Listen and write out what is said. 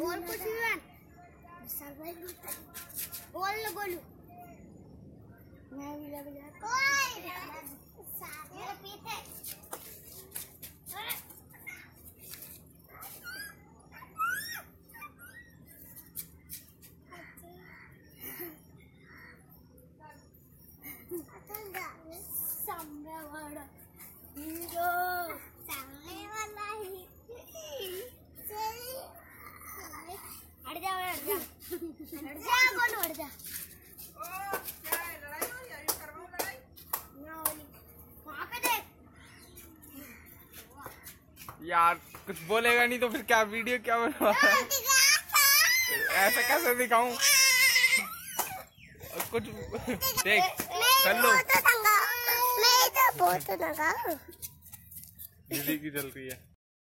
और कुछ भी बन बोल लो बोलू। मैं भी लग जाता मेरे पीछे सामने हट जा हट जा हट जा हट जा यार कुछ बोलेगा नहीं तो फिर क्या वीडियो क्या बनवा ऐसा कैसे दिखाऊँ? कुछ देख कर लो। मैं तो दीदी की जल रही है।